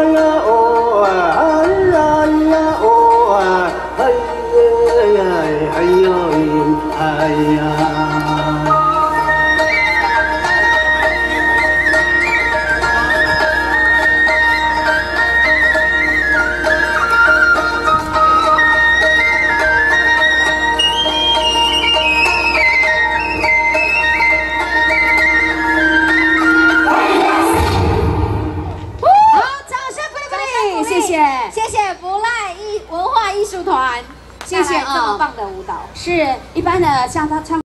哎呀哦啊哎呀哦啊哎呀哎哎呀谢谢。谢谢不赖艺文化艺术团。谢谢这么棒的舞蹈。是一般的像他唱